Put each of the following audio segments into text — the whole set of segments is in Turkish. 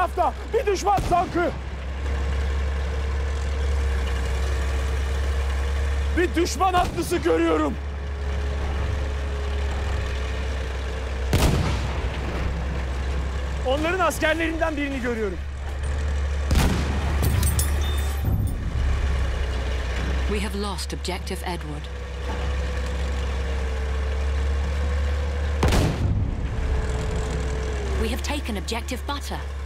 tarafta bir düşman tankı. Bir düşman atlısı görüyorum. Onların askerlerinden birini görüyorum. We have lost objective Edward. We have taken objective Butter.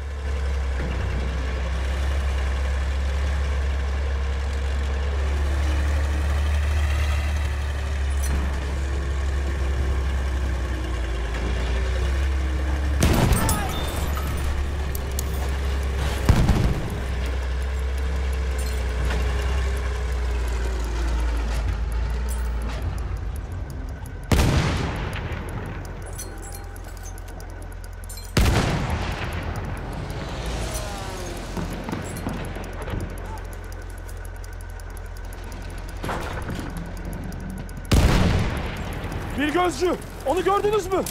Gözcü. Onu gördünüz mü?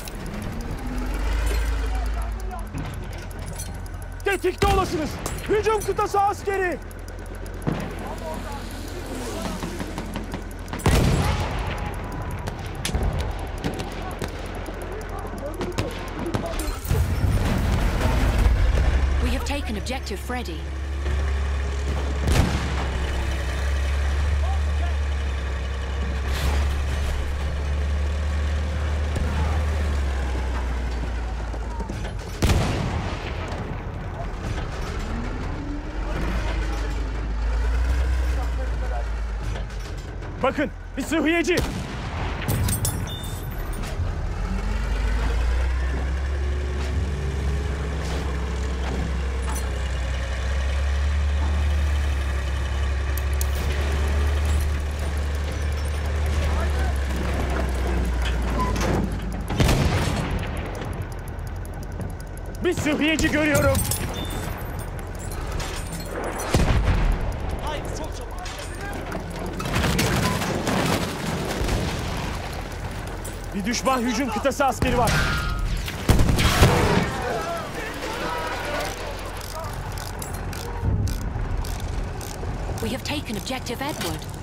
Tetikte olasınız. Hücum kıtası askeri. We have taken objective Freddy. Bakın bir sıhhiyeci. Bir sıhhiyeci görüyorum. Düşman hücum kıtası askeri var. We have taken objective Edward.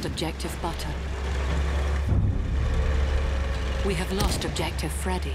Lost objective Butter. We have lost objective Freddy.